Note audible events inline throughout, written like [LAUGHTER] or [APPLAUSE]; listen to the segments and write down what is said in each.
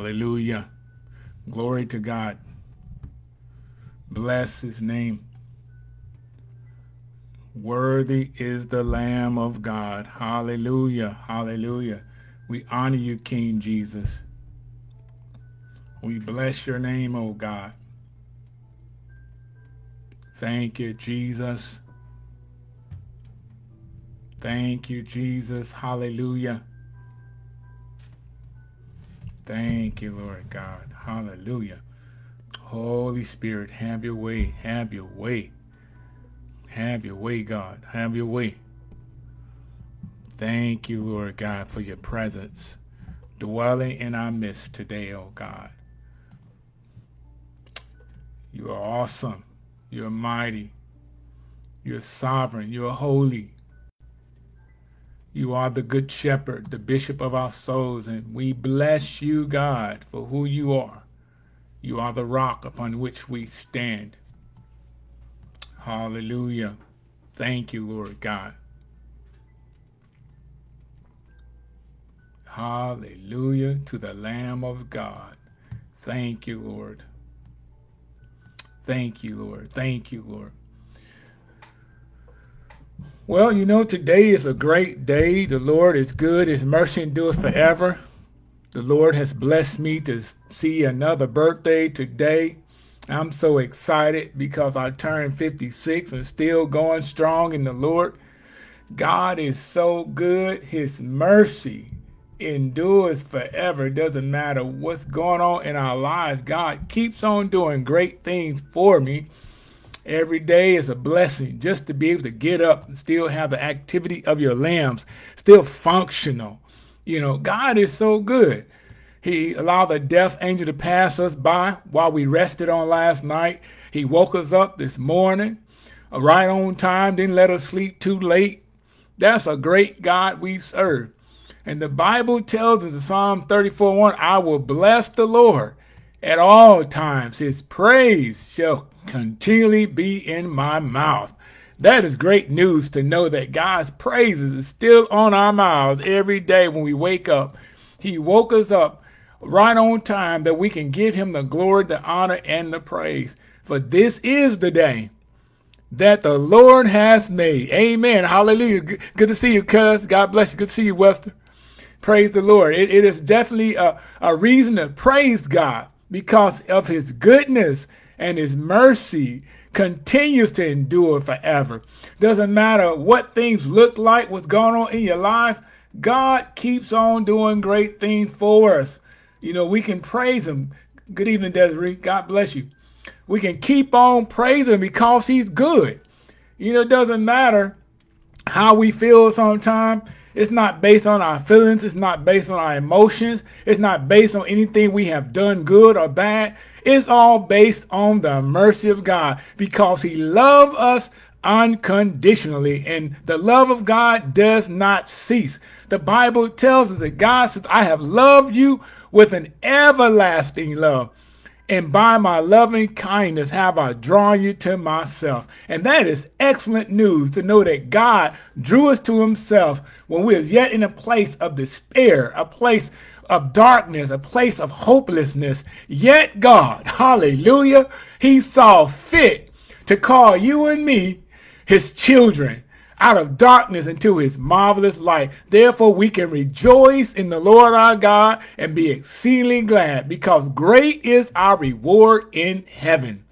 Hallelujah. Glory to God. Bless his name. Worthy is the Lamb of God. Hallelujah. Hallelujah. We honor you, King Jesus. We bless your name, O God. Thank you, Jesus. Thank you, Jesus. Hallelujah. Thank you, Lord God. Hallelujah. Holy Spirit, have your way. Have your way. Have your way, God. Have your way. Thank you, Lord God, for your presence dwelling in our midst today, oh God. You are awesome. You're mighty. You're sovereign. You're holy. You are the good shepherd, the bishop of our souls, and we bless you, God, for who you are. You are the rock upon which we stand. Hallelujah. Thank you, Lord God. Hallelujah to the Lamb of God. Thank you, Lord. Thank you, Lord. Thank you, Lord. Well, you know, today is a great day. The Lord is good. His mercy endures forever. The Lord has blessed me to see another birthday today. I'm so excited because I turned 56 and still going strong in the Lord. God is so good. His mercy endures forever. It doesn't matter what's going on in our lives. God keeps on doing great things for me. Every day is a blessing just to be able to get up and still have the activity of your limbs, still functional. You know, God is so good. He allowed the death angel to pass us by while we rested on last night. He woke us up this morning uh, right on time, didn't let us sleep too late. That's a great God we serve. And the Bible tells us in Psalm 34 1, I will bless the Lord at all times. His praise shall continually be in my mouth. That is great news to know that God's praises is still on our mouths every day when we wake up. He woke us up right on time that we can give him the glory, the honor, and the praise. For this is the day that the Lord has made. Amen. Hallelujah. Good to see you, cuz. God bless you. Good to see you, Wester. Praise the Lord. it, it is definitely a, a reason to praise God because of his goodness and his mercy continues to endure forever. Doesn't matter what things look like, what's going on in your life, God keeps on doing great things for us. You know, we can praise him. Good evening, Desiree. God bless you. We can keep on praising because he's good. You know, it doesn't matter how we feel sometimes. It's not based on our feelings. It's not based on our emotions. It's not based on anything we have done good or bad. It's all based on the mercy of God because he loved us unconditionally and the love of God does not cease. The Bible tells us that God says, I have loved you with an everlasting love and by my loving kindness have I drawn you to myself. And that is excellent news to know that God drew us to himself when we are yet in a place of despair, a place of darkness, a place of hopelessness. Yet God, [LAUGHS] hallelujah, he saw fit to call you and me his children out of darkness into his marvelous light. Therefore, we can rejoice in the Lord our God and be exceedingly glad because great is our reward in heaven.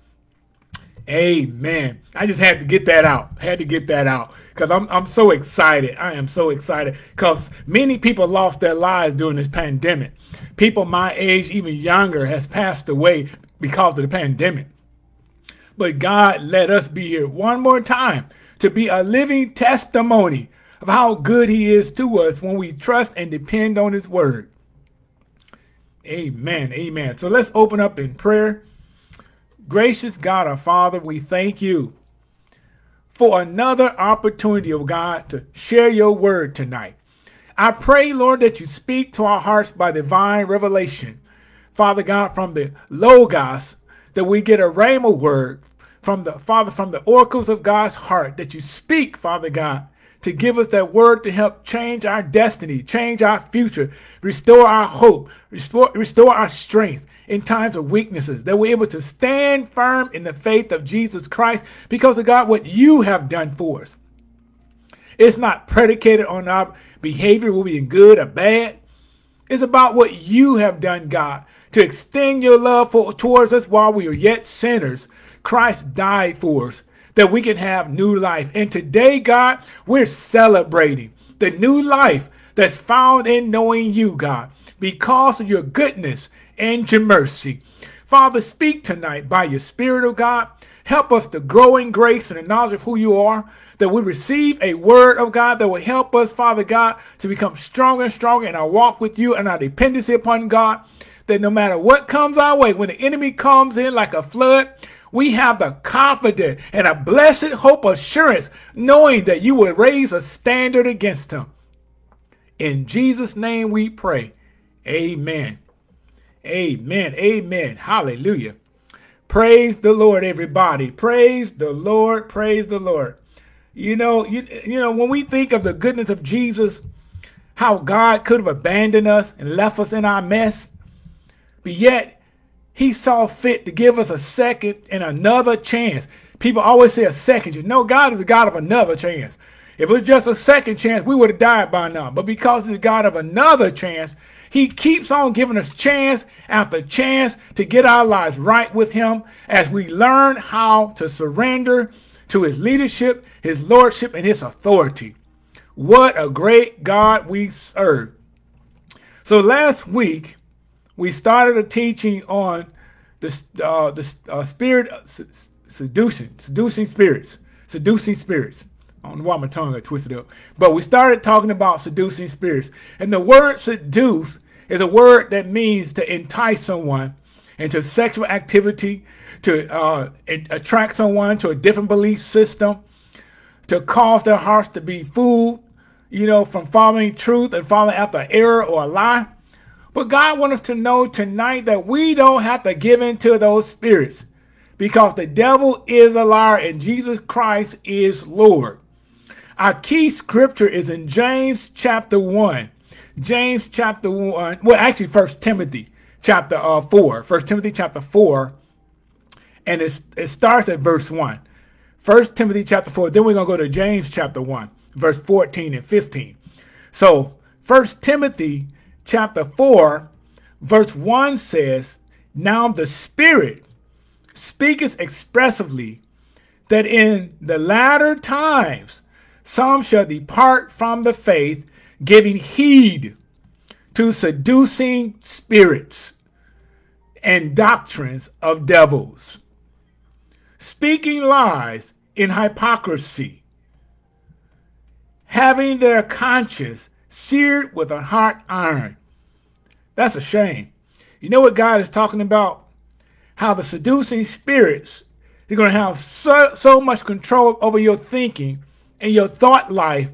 Amen. I just had to get that out. Had to get that out because I'm, I'm so excited. I am so excited because many people lost their lives during this pandemic. People my age, even younger, has passed away because of the pandemic. But God let us be here one more time to be a living testimony of how good he is to us when we trust and depend on his word. Amen. Amen. So let's open up in prayer. Gracious God, our Father, we thank you for another opportunity, of oh God, to share your word tonight. I pray, Lord, that you speak to our hearts by divine revelation. Father God, from the Logos, that we get a rhema word from the Father, from the oracles of God's heart, that you speak, Father God, to give us that word to help change our destiny, change our future, restore our hope, restore, restore our strength in times of weaknesses, that we're able to stand firm in the faith of Jesus Christ because of God, what you have done for us. It's not predicated on our behavior, will be good or bad. It's about what you have done, God, to extend your love for, towards us while we are yet sinners. Christ died for us that we can have new life. And today, God, we're celebrating the new life that's found in knowing you, God, because of your goodness and your mercy. Father, speak tonight by your Spirit of God. Help us to grow in grace and the knowledge of who you are, that we receive a word of God that will help us, Father God, to become stronger and stronger in our walk with you and our dependency upon God. That no matter what comes our way, when the enemy comes in like a flood, we have the confidence and a blessed hope assurance, knowing that you will raise a standard against him. In Jesus' name we pray. Amen. Amen. Amen. Hallelujah. Praise the Lord, everybody. Praise the Lord. Praise the Lord. You know, you, you know, when we think of the goodness of Jesus, how God could have abandoned us and left us in our mess, but yet he saw fit to give us a second and another chance. People always say a second chance. No, God is a God of another chance. If it was just a second chance, we would have died by now. But because he's a God of another chance, he keeps on giving us chance after chance to get our lives right with him as we learn how to surrender to his leadership, his lordship, and his authority. What a great God we serve. So last week, we started a teaching on the, uh, the uh, spirit seducing, seducing spirits, seducing spirits. I don't know why my tongue got twisted up. But we started talking about seducing spirits. And the word seduce is a word that means to entice someone into sexual activity, to uh, attract someone to a different belief system, to cause their hearts to be fooled, you know, from following truth and following after error or a lie. But God wants us to know tonight that we don't have to give in to those spirits because the devil is a liar and Jesus Christ is Lord. Our key scripture is in James chapter 1. James chapter 1, well, actually, First Timothy chapter uh, 4. First Timothy chapter 4, and it, it starts at verse 1. First Timothy chapter 4, then we're going to go to James chapter 1, verse 14 and 15. So, First Timothy chapter 4, verse 1 says, Now the Spirit speaketh expressively that in the latter times some shall depart from the faith, giving heed to seducing spirits and doctrines of devils, speaking lies in hypocrisy, having their conscience seared with a hot iron. That's a shame. You know what God is talking about? How the seducing spirits, they're going to have so, so much control over your thinking in your thought life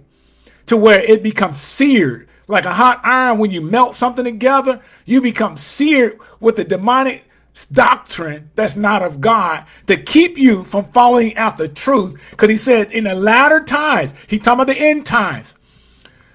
to where it becomes seared. Like a hot iron when you melt something together you become seared with the demonic doctrine that's not of god to keep you from following out the truth. Because he said in the latter times he's talking about the end times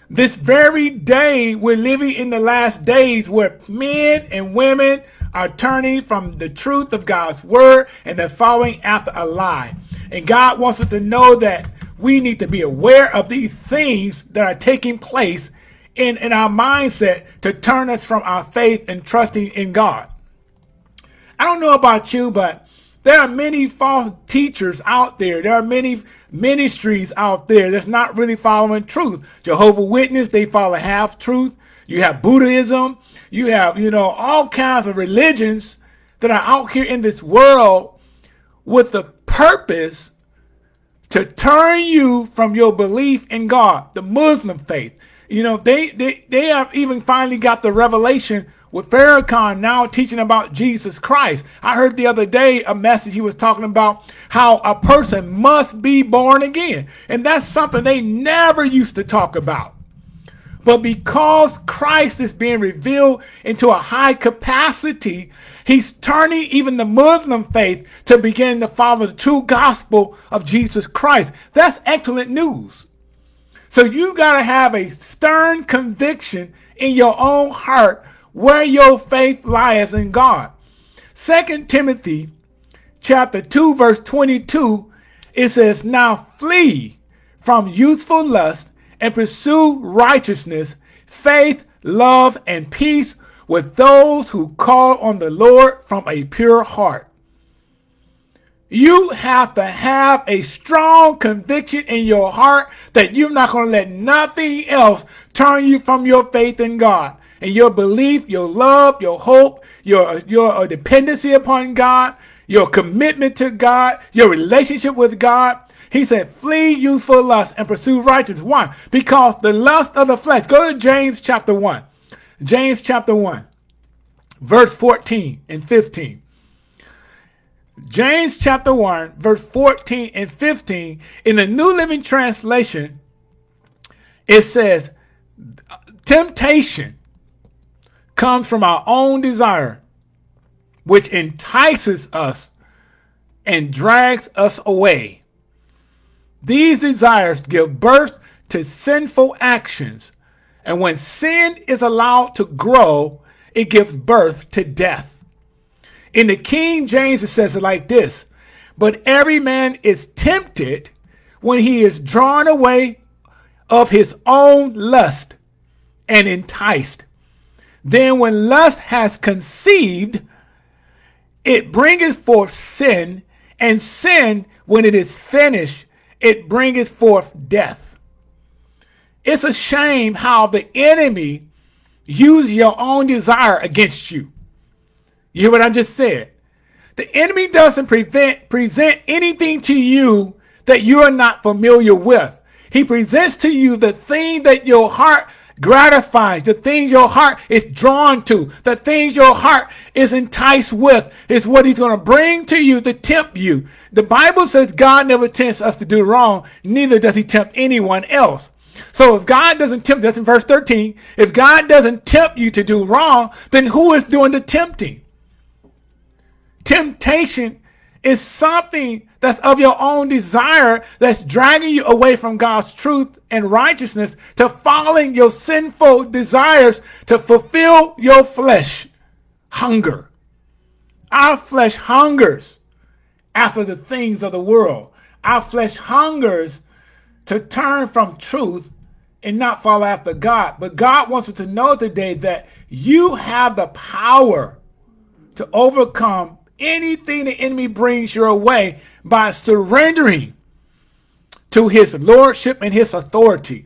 this very day we're living in the last days where men and women are turning from the truth of god's word and they're following after a lie. And god wants us to know that we need to be aware of these things that are taking place in, in our mindset to turn us from our faith and trusting in God. I don't know about you, but there are many false teachers out there. There are many ministries out there that's not really following truth. Jehovah Witness, they follow half truth. You have Buddhism. You have, you know, all kinds of religions that are out here in this world with the purpose to turn you from your belief in God, the Muslim faith. You know, they, they, they have even finally got the revelation with Farrakhan now teaching about Jesus Christ. I heard the other day a message he was talking about how a person must be born again. And that's something they never used to talk about. But because Christ is being revealed into a high capacity, he's turning even the Muslim faith to begin to follow the true gospel of Jesus Christ. That's excellent news. So you got to have a stern conviction in your own heart where your faith lies in God. Second Timothy chapter 2 verse 22 it says now flee from youthful lust and pursue righteousness, faith, love and peace with those who call on the Lord from a pure heart. You have to have a strong conviction in your heart that you're not going to let nothing else turn you from your faith in God and your belief, your love, your hope, your, your uh, dependency upon God, your commitment to God, your relationship with God. He said, flee youthful lust and pursue righteousness. Why? Because the lust of the flesh. Go to James chapter 1. James chapter 1, verse 14 and 15. James chapter 1, verse 14 and 15, in the New Living Translation, it says, Temptation comes from our own desire, which entices us and drags us away. These desires give birth to sinful actions, and when sin is allowed to grow, it gives birth to death. In the King James, it says it like this But every man is tempted when he is drawn away of his own lust and enticed. Then, when lust has conceived, it bringeth forth sin, and sin, when it is finished, it bringeth forth death. It's a shame how the enemy use your own desire against you. You hear what I just said? The enemy doesn't prevent, present anything to you that you are not familiar with. He presents to you the thing that your heart gratifies, the things your heart is drawn to, the things your heart is enticed with, is what he's going to bring to you to tempt you. The Bible says God never tempts us to do wrong, neither does he tempt anyone else. So if God doesn't tempt, that's in verse 13, if God doesn't tempt you to do wrong, then who is doing the tempting? Temptation is something that's of your own desire that's dragging you away from God's truth and righteousness to following your sinful desires to fulfill your flesh hunger. Our flesh hungers after the things of the world. Our flesh hungers to turn from truth and not follow after God. But God wants us to know today that you have the power to overcome anything the enemy brings your way by surrendering to his lordship and his authority.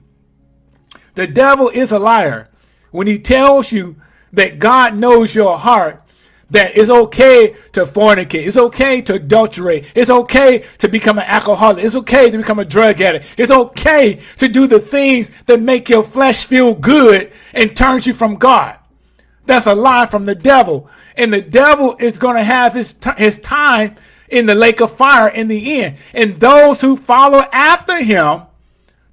The devil is a liar when he tells you that God knows your heart, that it's okay to fornicate, it's okay to adulterate, it's okay to become an alcoholic, it's okay to become a drug addict, it's okay to do the things that make your flesh feel good and turns you from God. That's a lie from the devil. And the devil is going to have his, his time in the lake of fire in the end. And those who follow after him,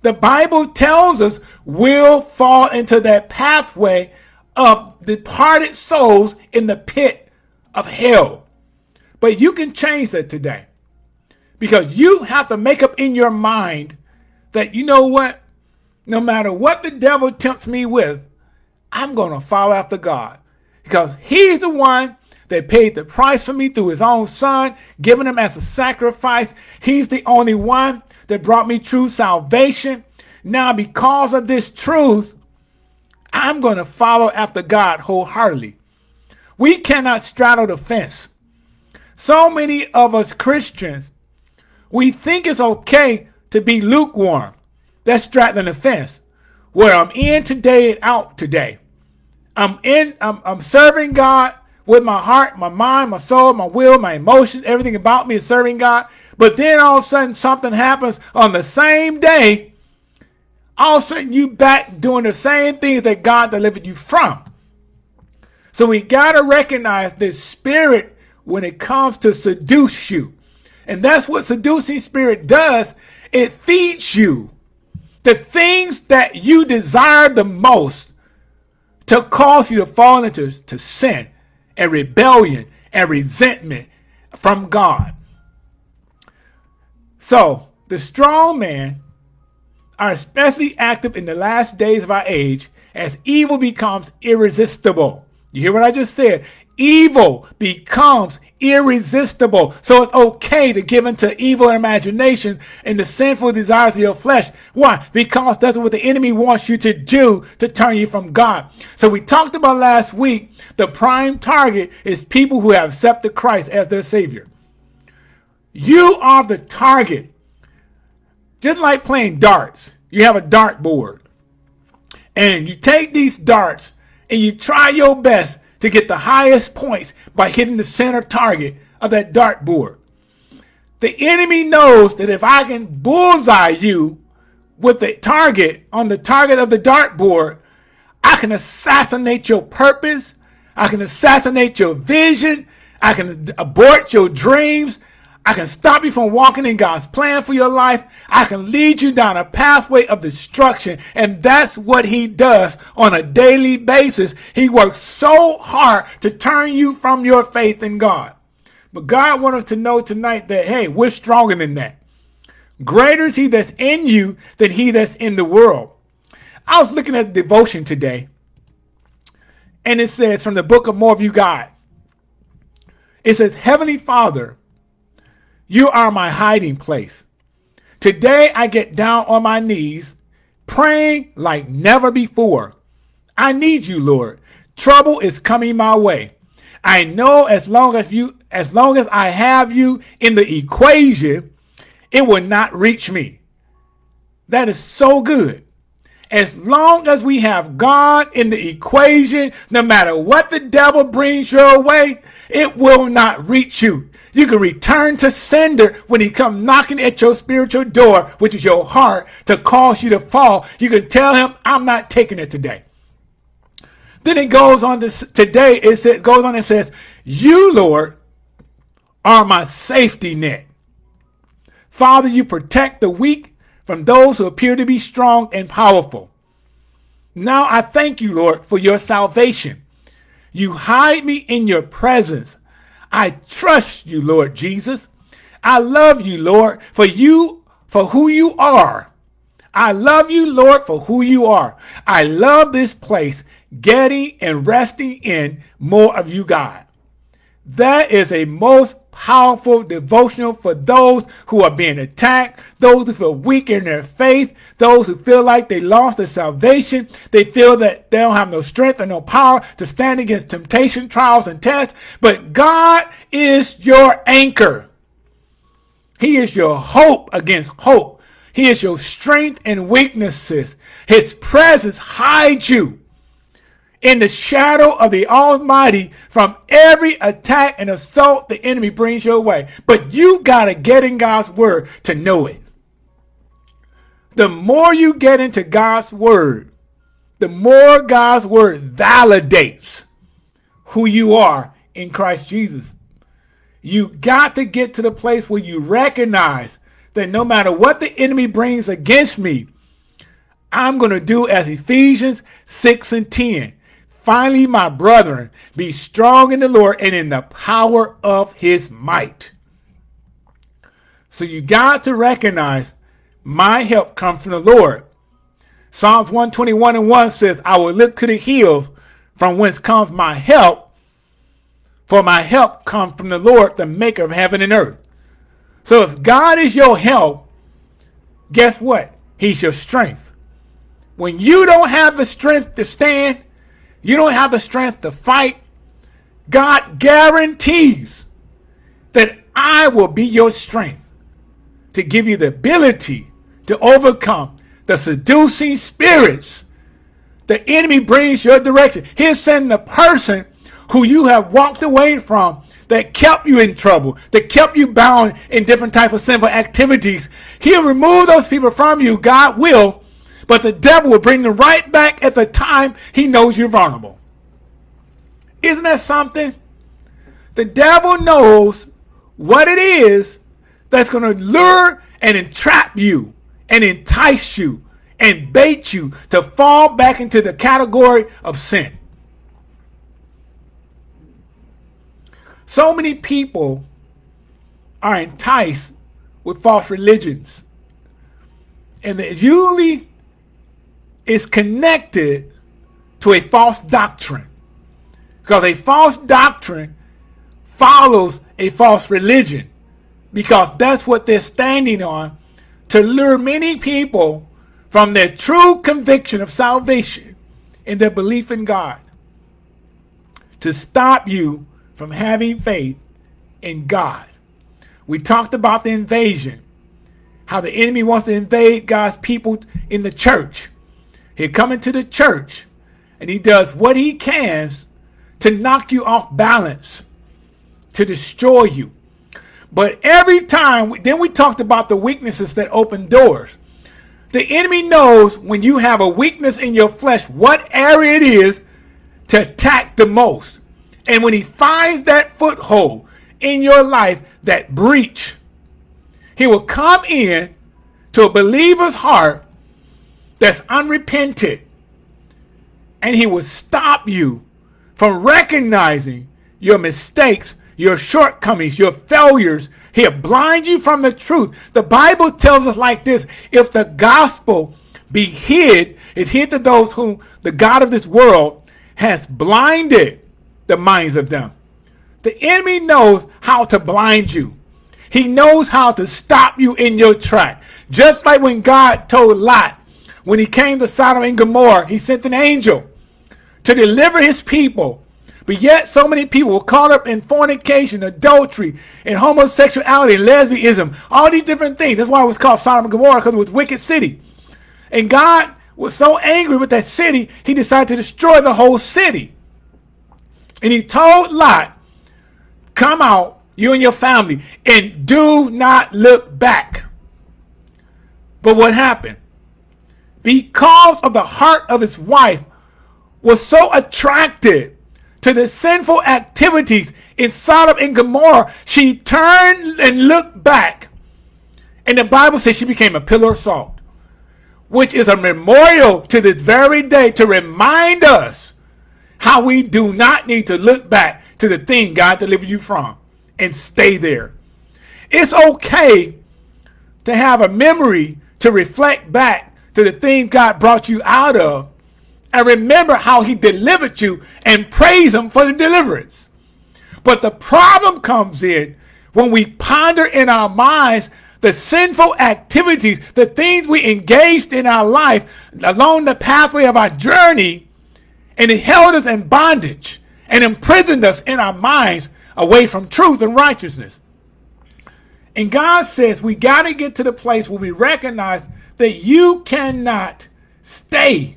the Bible tells us, will fall into that pathway of departed souls in the pit of hell. But you can change that today. Because you have to make up in your mind that, you know what? No matter what the devil tempts me with, I'm going to follow after God because he's the one that paid the price for me through his own son, giving him as a sacrifice. He's the only one that brought me true salvation. Now, because of this truth, I'm going to follow after God wholeheartedly. We cannot straddle the fence. So many of us Christians, we think it's okay to be lukewarm. That's straddling the fence. Where I'm in today and out today. I'm in, I'm, I'm serving God with my heart, my mind, my soul, my will, my emotions, everything about me is serving God. But then all of a sudden something happens on the same day. All of a sudden you back doing the same things that God delivered you from. So we got to recognize this spirit when it comes to seduce you. And that's what seducing spirit does. It feeds you the things that you desire the most to cause you to fall into to sin and rebellion and resentment from God. So the strong man are especially active in the last days of our age as evil becomes irresistible. You hear what I just said? Evil becomes irresistible. So it's okay to give into evil imagination and the sinful desires of your flesh. Why? Because that's what the enemy wants you to do to turn you from God. So we talked about last week, the prime target is people who have accepted Christ as their Savior. You are the target. Just like playing darts, you have a dart board. And you take these darts and you try your best to get the highest points by hitting the center target of that dart board. The enemy knows that if I can bullseye you with the target on the target of the dart board, I can assassinate your purpose. I can assassinate your vision. I can abort your dreams. I can stop you from walking in God's plan for your life. I can lead you down a pathway of destruction. And that's what he does on a daily basis. He works so hard to turn you from your faith in God. But God wants us to know tonight that, hey, we're stronger than that. Greater is he that's in you than he that's in the world. I was looking at the devotion today, and it says from the book of More of You God, it says, Heavenly Father, you are my hiding place. Today I get down on my knees, praying like never before. I need you, Lord. Trouble is coming my way. I know as long as you as long as I have you in the equation, it will not reach me. That is so good. As long as we have God in the equation, no matter what the devil brings your way, it will not reach you. You can return to sender when he come knocking at your spiritual door, which is your heart, to cause you to fall. You can tell him, I'm not taking it today. Then it goes on to today, it says, goes on and says, You, Lord, are my safety net. Father, you protect the weak from those who appear to be strong and powerful. Now I thank you, Lord, for your salvation. You hide me in your presence I trust you, Lord Jesus. I love you, Lord, for you, for who you are. I love you, Lord, for who you are. I love this place, getting and resting in more of you, God. That is a most powerful devotional for those who are being attacked, those who feel weak in their faith, those who feel like they lost their salvation. They feel that they don't have no strength or no power to stand against temptation, trials, and tests. But God is your anchor. He is your hope against hope. He is your strength and weaknesses. His presence hides you in the shadow of the Almighty from every attack and assault the enemy brings your way. But you got to get in God's word to know it. The more you get into God's word, the more God's word validates who you are in Christ Jesus. You got to get to the place where you recognize that no matter what the enemy brings against me, I'm going to do as Ephesians 6 and 10. Finally, my brethren, be strong in the Lord and in the power of his might. So you got to recognize my help comes from the Lord. Psalms 121 and 1 says, I will look to the hills from whence comes my help, for my help comes from the Lord, the maker of heaven and earth. So if God is your help, guess what? He's your strength. When you don't have the strength to stand, you don't have the strength to fight, God guarantees that I will be your strength to give you the ability to overcome the seducing spirits the enemy brings your direction. He'll send the person who you have walked away from that kept you in trouble, that kept you bound in different type of sinful activities. He'll remove those people from you. God will but the devil will bring them right back at the time he knows you're vulnerable. Isn't that something? The devil knows what it is that's going to lure and entrap you and entice you and bait you to fall back into the category of sin. So many people are enticed with false religions And it usually is connected to a false doctrine. Because a false doctrine follows a false religion. Because that's what they're standing on to lure many people from their true conviction of salvation and their belief in God. To stop you from having faith in God. We talked about the invasion, how the enemy wants to invade God's people in the church. He'll come into the church and he does what he can to knock you off balance, to destroy you. But every time, then we talked about the weaknesses that open doors. The enemy knows when you have a weakness in your flesh, what area it is to attack the most. And when he finds that foothold in your life, that breach, he will come in to a believer's heart that's unrepentant. And he will stop you from recognizing your mistakes, your shortcomings, your failures. He'll blind you from the truth. The Bible tells us like this if the gospel be hid, it's hid to those whom the God of this world has blinded the minds of them. The enemy knows how to blind you. He knows how to stop you in your track. Just like when God told Lot, when he came to Sodom and Gomorrah, he sent an angel to deliver his people. But yet so many people were caught up in fornication, adultery, and homosexuality, lesbianism, all these different things. That's why it was called Sodom and Gomorrah, because it was wicked city. And God was so angry with that city, he decided to destroy the whole city. And he told Lot, come out, you and your family, and do not look back. But what happened? Because of the heart of his wife was so attracted to the sinful activities in Sodom and Gomorrah, she turned and looked back. And the Bible says she became a pillar of salt, which is a memorial to this very day to remind us how we do not need to look back to the thing God delivered you from and stay there. It's okay to have a memory to reflect back to the thing God brought you out of and remember how he delivered you and praise him for the deliverance. But the problem comes in when we ponder in our minds the sinful activities, the things we engaged in our life along the pathway of our journey, and it held us in bondage and imprisoned us in our minds away from truth and righteousness. And God says we got to get to the place where we recognize that you cannot stay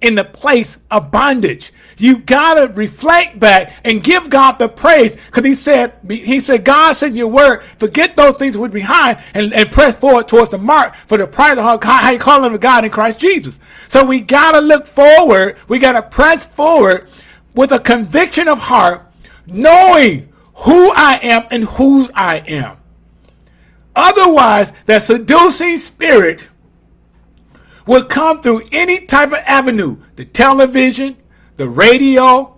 in the place of bondage. You gotta reflect back and give God the praise. Because he said, he said, God said your word, forget those things which behind and, and press forward towards the mark for the prize of how you call them God in Christ Jesus. So we gotta look forward. We gotta press forward with a conviction of heart, knowing who I am and whose I am. Otherwise, that seducing spirit will come through any type of avenue the television, the radio,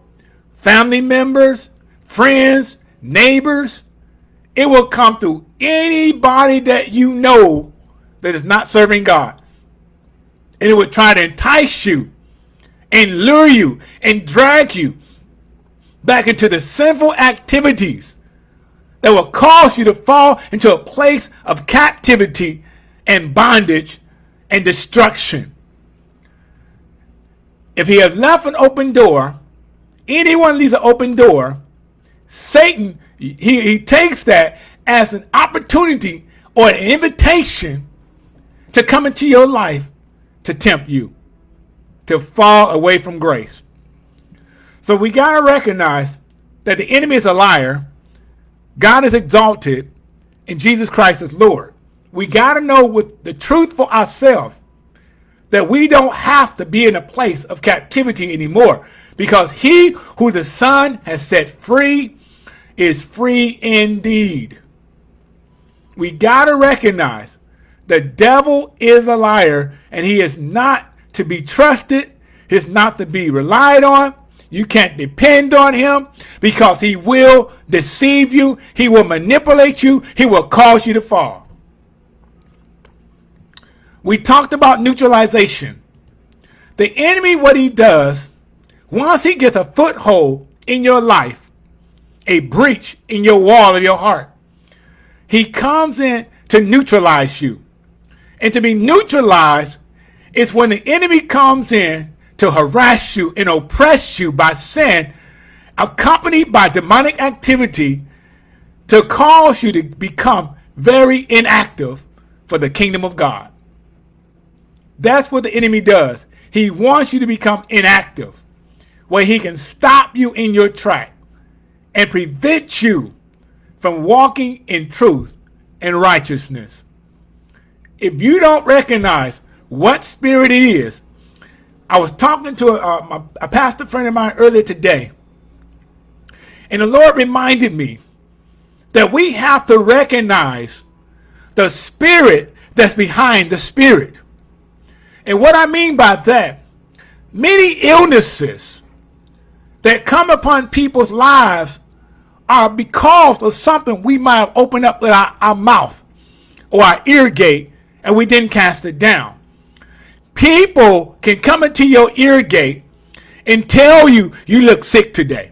family members, friends, neighbors. It will come through anybody that you know that is not serving God. And it will try to entice you and lure you and drag you back into the sinful activities that will cause you to fall into a place of captivity and bondage and destruction. If he has left an open door, anyone leaves an open door, Satan, he, he takes that as an opportunity or an invitation to come into your life to tempt you, to fall away from grace. So we got to recognize that the enemy is a liar, God is exalted, and Jesus Christ is Lord we got to know with the truth for ourselves that we don't have to be in a place of captivity anymore because he who the Son has set free is free indeed. We got to recognize the devil is a liar and he is not to be trusted, he's not to be relied on. You can't depend on him because he will deceive you, he will manipulate you, he will cause you to fall. we talked about neutralization. The enemy, what he does, once he gets a foothold in your life, a breach in your wall of your heart, he comes in to neutralize you. And to be neutralized is when the enemy comes in to harass you and oppress you by sin, accompanied by demonic activity to cause you to become very inactive for the kingdom of God. That's what the enemy does. He wants you to become inactive, where he can stop you in your track and prevent you from walking in truth and righteousness. If you don't recognize what spirit it is, I was talking to a, a, a pastor friend of mine earlier today, and the Lord reminded me that we have to recognize the spirit that's behind the spirit. And what I mean by that, many illnesses that come upon people's lives are because of something we might have opened up with our, our mouth or our ear gate and we didn't cast it down. People can come into your ear gate and tell you you look sick today.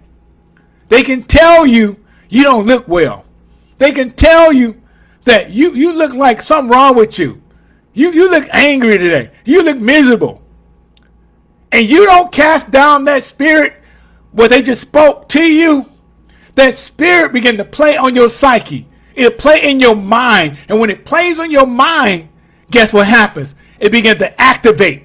They can tell you you don't look well. They can tell you that you, you look like something wrong with you. You, you look angry today. You look miserable. And you don't cast down that spirit where they just spoke to you. That spirit begin to play on your psyche. It'll play in your mind. And when it plays on your mind, guess what happens? It begins to activate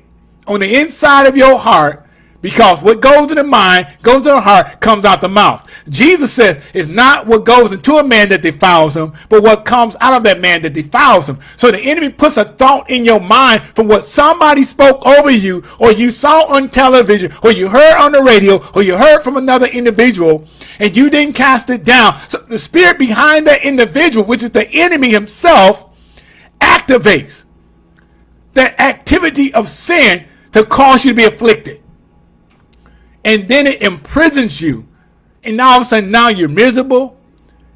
on the inside of your heart because what goes in the mind, goes in the heart, comes out the mouth. Jesus says it's not what goes into a man that defiles him, but what comes out of that man that defiles him. So the enemy puts a thought in your mind from what somebody spoke over you, or you saw on television, or you heard on the radio, or you heard from another individual, and you didn't cast it down. So the spirit behind that individual, which is the enemy himself, activates that activity of sin to cause you to be afflicted and then it imprisons you. And now all of a sudden, now you're miserable.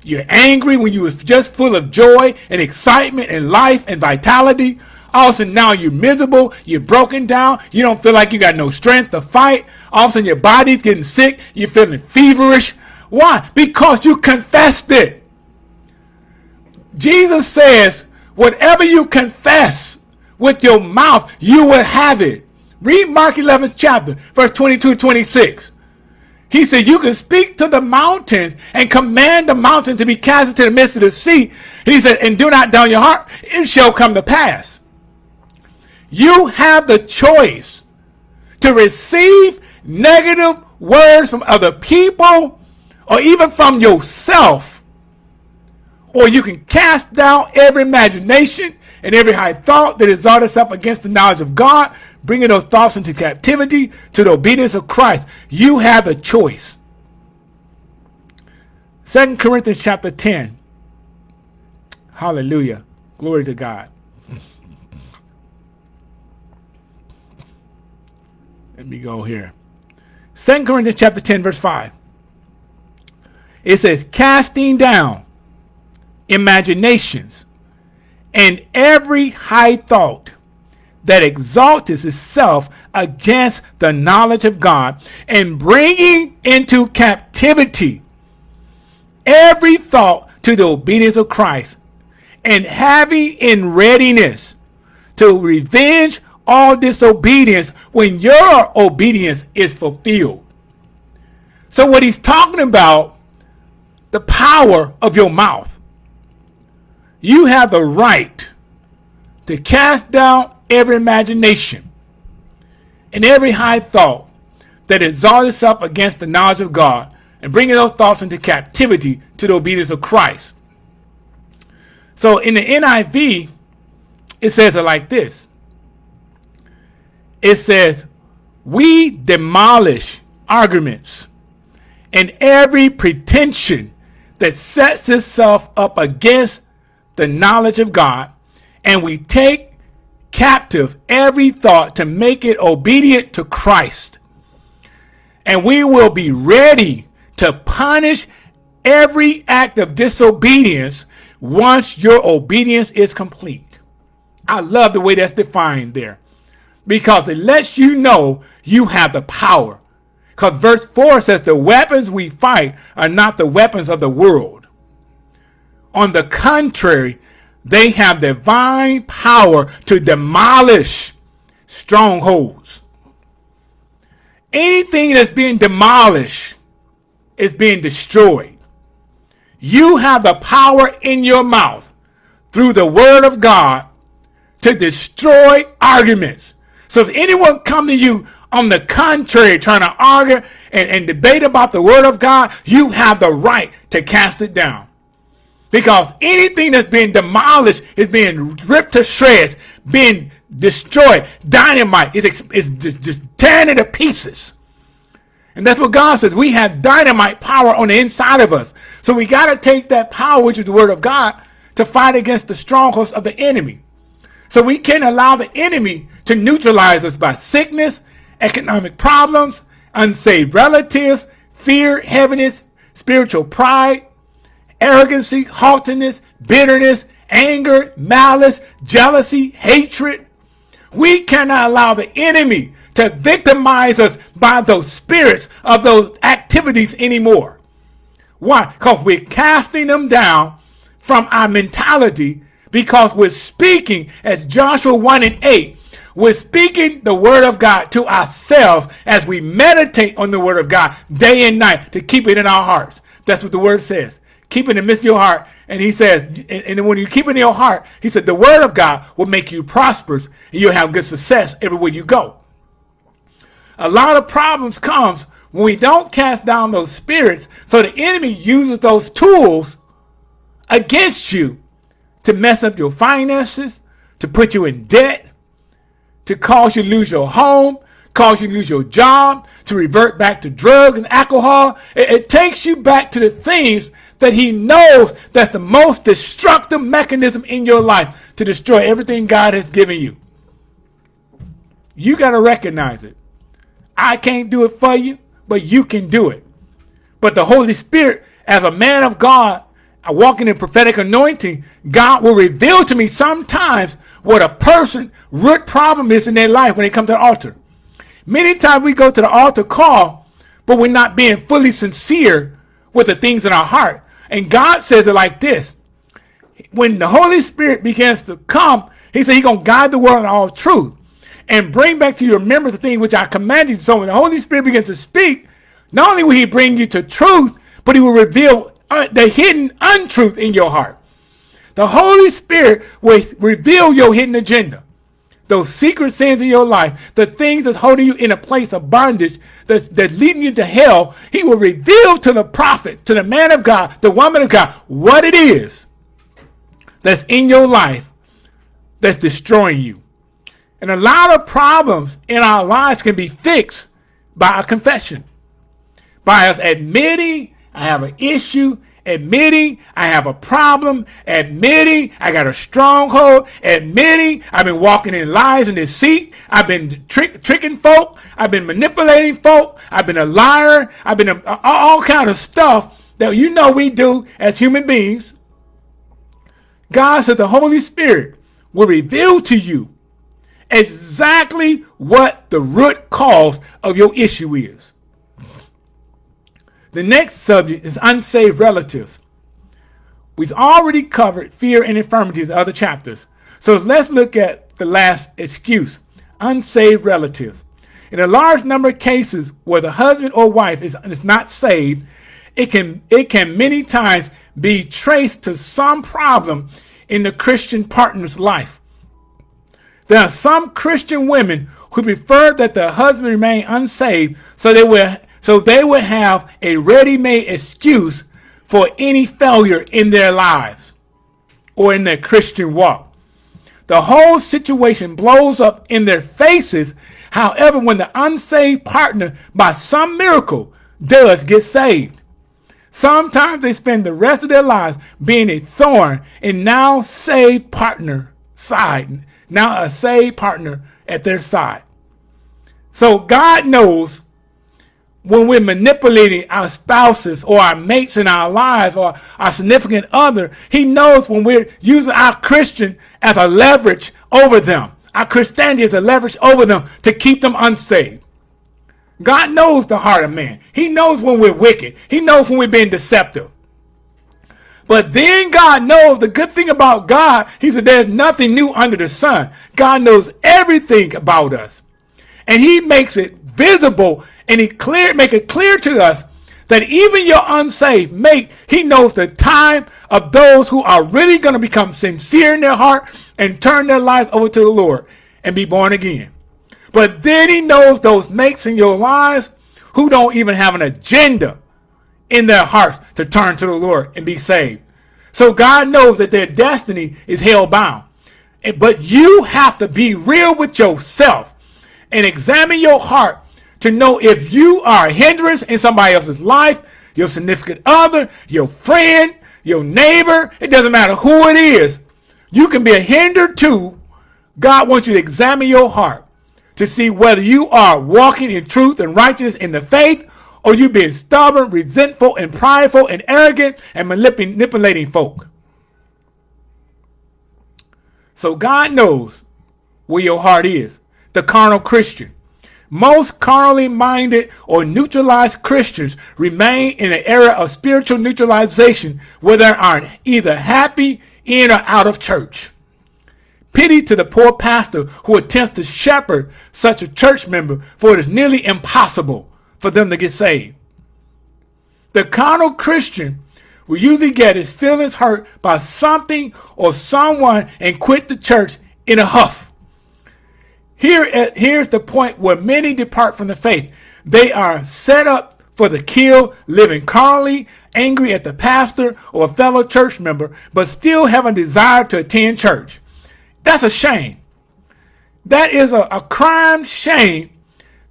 You're angry when you was just full of joy and excitement and life and vitality. All of a sudden, now you're miserable. You're broken down. You don't feel like you got no strength to fight. All of a sudden, your body's getting sick. You're feeling feverish. Why? Because you confessed it. Jesus says, whatever you confess with your mouth, you will have it. Read Mark 11th chapter, verse 22 26. He said, You can speak to the mountains and command the mountain to be cast into the midst of the sea. He said, And do not down your heart, it shall come to pass. You have the choice to receive negative words from other people or even from yourself. Or you can cast down every imagination and every high thought that exalts itself against the knowledge of God, bringing those thoughts into captivity to the obedience of Christ. You have a choice. Second Corinthians chapter 10. Hallelujah. Glory to God. Let me go here. Second Corinthians chapter 10, verse 5. It says, casting down imaginations and every high thought that exalts itself against the knowledge of God and bringing into captivity every thought to the obedience of Christ and having in readiness to revenge all disobedience when your obedience is fulfilled. So what he's talking about the power of your mouth. You have the right to cast down every imagination and every high thought that exalts itself against the knowledge of God and bringing those thoughts into captivity to the obedience of Christ. So in the NIV, it says it like this. It says, we demolish arguments and every pretension that sets itself up against the knowledge of God, and we take captive every thought to make it obedient to Christ. And we will be ready to punish every act of disobedience once your obedience is complete. I love the way that's defined there because it lets you know you have the power. Because verse 4 says the weapons we fight are not the weapons of the world. On the contrary, they have divine power to demolish strongholds. Anything that's being demolished is being destroyed. You have the power in your mouth through the word of God to destroy arguments. So if anyone come to you on the contrary, trying to argue and, and debate about the word of God, you have the right to cast it down. Because anything that's being demolished is being ripped to shreds, being destroyed. Dynamite is, is just, just tearing it to pieces. And that's what God says. We have dynamite power on the inside of us. So we got to take that power, which is the word of God, to fight against the strongholds of the enemy. So we can't allow the enemy to neutralize us by sickness, economic problems, unsaved relatives, fear, heaviness, spiritual pride, arrogancy, haughtiness, bitterness, anger, malice, jealousy, hatred. We cannot allow the enemy to victimize us by those spirits of those activities anymore. Why? Because we're casting them down from our mentality because we're speaking, as Joshua 1 and 8, we're speaking the word of God to ourselves as we meditate on the word of God day and night to keep it in our hearts. That's what the word says. Keep it in your heart. And he says, and when you keep it in your heart, he said, the word of God will make you prosperous and you'll have good success everywhere you go. A lot of problems comes when we don't cast down those spirits. So the enemy uses those tools against you to mess up your finances, to put you in debt, to cause you to lose your home, cause you to lose your job, to revert back to drugs and alcohol. It, it, takes you back to the things that he knows that's the most destructive mechanism in your life to destroy everything God has given you. You got to recognize it. I can't do it for you, but you can do it. But the Holy Spirit, as a man of God, walking in prophetic anointing, God will reveal to me sometimes what a person root problem is in their life when they come to the altar. Many times we go to the altar call, but we're not being fully sincere with the things in our heart. And God says it like this. When the Holy Spirit begins to come, he said he's going to guide the world in all truth and bring back to your remembrance the things which I commanded you. So when the Holy Spirit begins to speak, not only will he bring you to truth, but he will reveal uh, the hidden untruth in your heart. The Holy Spirit will reveal your hidden agenda. Those secret sins in your life, the things that's holding you in a place of bondage, that's, that's leading you to hell, he will reveal to the prophet, to the man of God, the woman of God, what it is that's in your life that's destroying you. And a lot of problems in our lives can be fixed by a confession, by us admitting I have an issue, admitting I have a problem, admitting I got a stronghold, admitting I've been walking in lies and deceit, I've been trick, tricking folk, I've been manipulating folk, I've been a liar, I've been a, a, all kind of stuff that you know we do as human beings. God said the Holy Spirit will reveal to you exactly what the root cause of your issue is. The next subject is unsaved relatives. We've already covered fear and infirmities in other chapters. So let's look at the last excuse unsaved relatives. In a large number of cases where the husband or wife is, is not saved, it can, it can many times be traced to some problem in the Christian partner's life. There are some Christian women who prefer that their husband remain unsaved so they will so they would have a ready-made excuse for any failure in their lives or in their Christian walk. The whole situation blows up in their faces. However, when the unsaved partner, by some miracle, does get saved, sometimes they spend the rest of their lives being a thorn in now saved partner side now a saved partner at their side. So God knows when we're manipulating our spouses or our mates in our lives or our significant other. He knows when we're using our Christian as a leverage over them. Our Christianity as a leverage over them to keep them unsaved. God knows the heart of man. He knows when we're wicked. He knows when we're being deceptive. But then God knows the good thing about God. He said there's nothing new under the sun. God knows everything about us. And he makes it visible and he clear make it clear to us that even your unsaved mate, he knows the time of those who are really going to become sincere in their heart and turn their lives over to the Lord and be born again. But then he knows those mates in your lives who don't even have an agenda in their hearts to turn to the Lord and be saved. So God knows that their destiny is hell bound. But you have to be real with yourself and examine your heart to know if you are a hindrance in somebody else's life, your significant other, your friend, your neighbor, it doesn't matter who it is. You can be a hinder too. God wants you to examine your heart to see whether you are walking in truth and righteousness in the faith or you being stubborn, resentful, and prideful, and arrogant, and manipulating folk. So God knows where your heart is. The carnal Christian. Most carnally minded or neutralized Christians remain in an era of spiritual neutralization where they are either happy in or out of church. Pity to the poor pastor who attempts to shepherd such a church member, for it is nearly impossible for them to get saved. The carnal Christian will usually get his feelings hurt by something or someone and quit the church in a huff. Here, uh, here's the point where many depart from the faith. They are set up for the kill, living carnally, angry at the pastor or a fellow church member, but still have a desire to attend church. That's a shame. That is a, a crime shame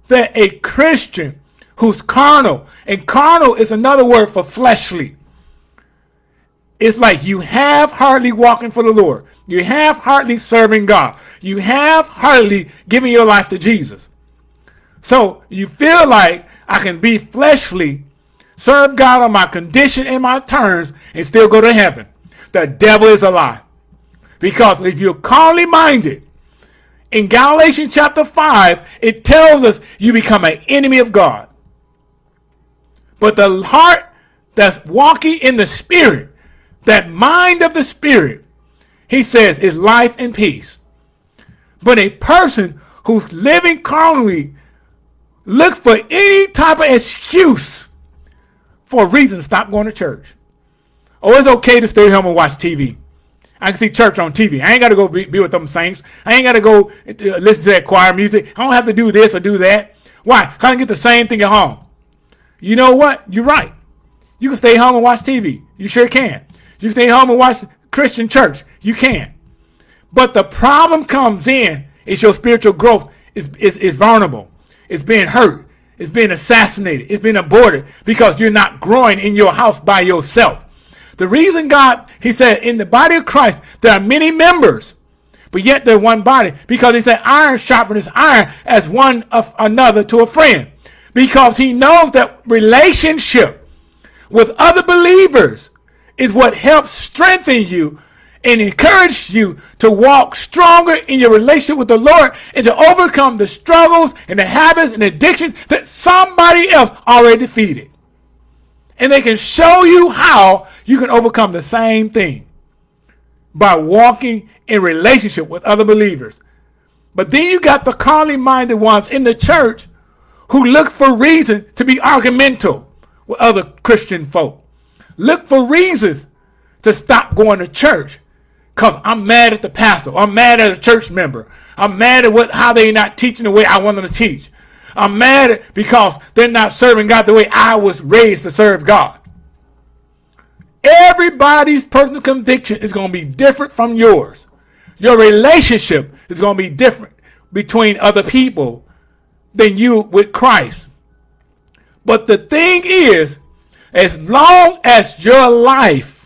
that a Christian who's carnal, and carnal is another word for fleshly. It's like you have hardly walking for the Lord. You have hardly serving God you have hardly given your life to Jesus. So you feel like I can be fleshly, serve God on my condition and my terms, and still go to heaven. The devil is a lie. Because if you're carnally minded, in Galatians chapter 5, it tells us you become an enemy of God. But the heart that's walking in the Spirit, that mind of the Spirit, he says, is life and peace. But a person who's living carnally look for any type of excuse for a reason to stop going to church. Oh, it's okay to stay home and watch TV. I can see church on TV. I ain't got to go be, be, with them saints. I ain't got to go uh, listen to that choir music. I don't have to do this or do that. Why? Because I can get the same thing at home. You know what? You're right. You can stay home and watch TV. You sure can. You stay home and watch Christian church. You can. But the problem comes in is your spiritual growth is, is, is vulnerable. It's being hurt. It's being assassinated. It's being aborted because you're not growing in your house by yourself. The reason God, he said, in the body of Christ, there are many members, but yet they're one body. Because he said, iron sharpens iron as one of another to a friend. Because he knows that relationship with other believers is what helps strengthen you and encourage you to walk stronger in your relationship with the Lord and to overcome the struggles and the habits and addictions that somebody else already defeated. And they can show you how you can overcome the same thing by walking in relationship with other believers. But then you got the carnally minded ones in the church who look for reason to be argumental with other Christian folk. Look for reasons to stop going to church because I'm mad at the pastor. I'm mad at a church member. I'm mad at what how they not teaching the way I want them to teach. I'm mad at because they're not serving God the way I was raised to serve God. Everybody's personal conviction is going to be different from yours. Your relationship is going to be different between other people than you with Christ. But the thing is, as long as your life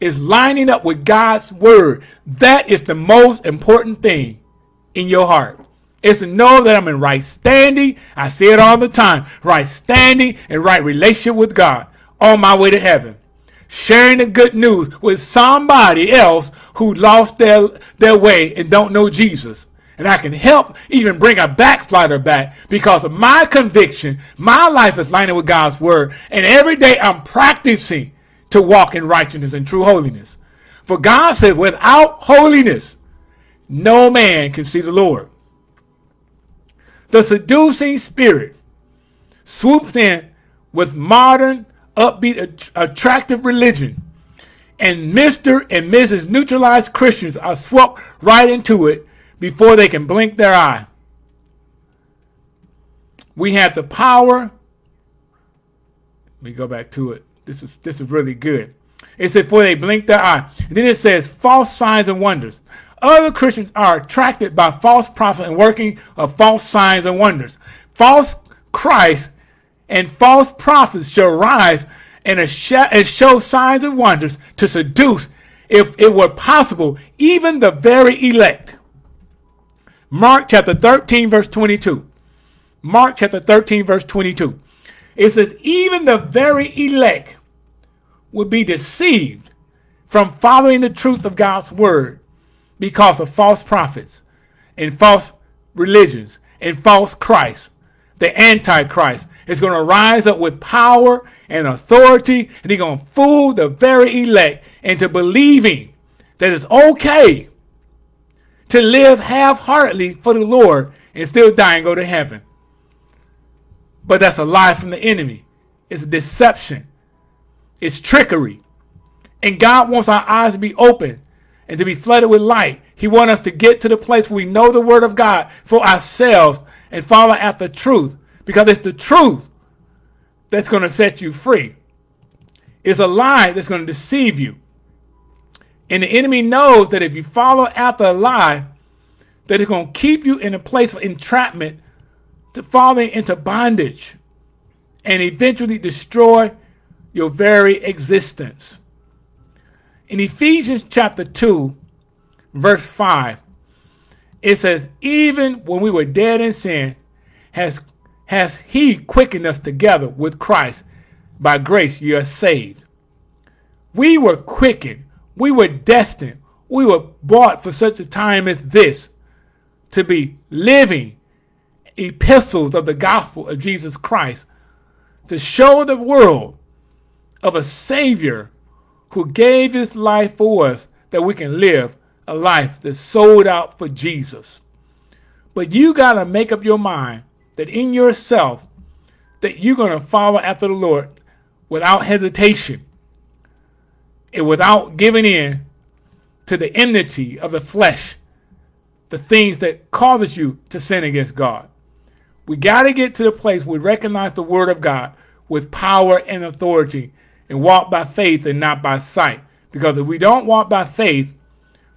is lining up with God's word. That is the most important thing in your heart. It's to know that I'm in right standing. I say it all the time right standing and right relationship with God on my way to heaven. Sharing the good news with somebody else who lost their, their way and don't know Jesus. And I can help even bring a backslider back because of my conviction. My life is lining with God's word. And every day I'm practicing to walk in righteousness and true holiness. For God said, without holiness, no man can see the Lord. The seducing spirit swoops in with modern, upbeat, attractive religion. And Mr. and Mrs. Neutralized Christians are swept right into it before they can blink their eye. We have the power. Let me go back to it. This is this is really good. It said, before they blink their eye. And then it says, false signs and wonders. Other Christians are attracted by false prophets and working of false signs and wonders. False Christ and false prophets shall rise and, and show signs and wonders to seduce, if it were possible, even the very elect. Mark chapter 13, verse 22. Mark chapter 13, verse 22. It says, even the very elect would be deceived from following the truth of God's word because of false prophets and false religions and false Christ. The Antichrist is going to rise up with power and authority, and he's going to fool the very elect into believing that it's okay to live half heartedly for the Lord and still die and go to heaven. But that's a lie from the enemy. It's deception. It's trickery. And God wants our eyes to be open and to be flooded with light. He wants us to get to the place where we know the word of God for ourselves and follow after truth because it's the truth that's going to set you free. It's a lie that's going to deceive you. And the enemy knows that if you follow after a lie, that it's going to keep you in a place of entrapment to falling into bondage and eventually destroy your very existence. In Ephesians chapter 2, verse 5, it says, Even when we were dead in sin, has, has he quickened us together with Christ. By grace you are saved. We were quickened we were destined, we were bought for such a time as this to be living epistles of the gospel of Jesus Christ, to show the world of a Savior who gave his life for us that we can live a life that's sold out for Jesus. But you got to make up your mind that in yourself that you're going to follow after the Lord without hesitation and without giving in to the enmity of the flesh, the things that causes you to sin against God. We got to get to the place we recognize the word of God with power and authority and walk by faith and not by sight. Because if we don't walk by faith,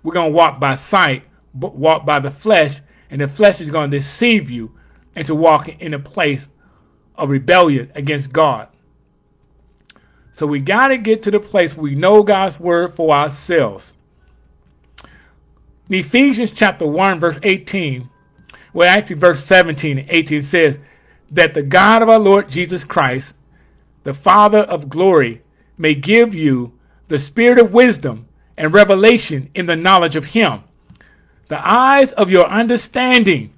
we're going to walk by sight, but walk by the flesh, and the flesh is going to deceive you into walking in a place of rebellion against God. So we got to get to the place we know God's word for ourselves. In Ephesians chapter 1, verse 18, well, actually, verse 17 and 18 says that the God of our Lord Jesus Christ, the Father of glory, may give you the spirit of wisdom and revelation in the knowledge of Him, the eyes of your understanding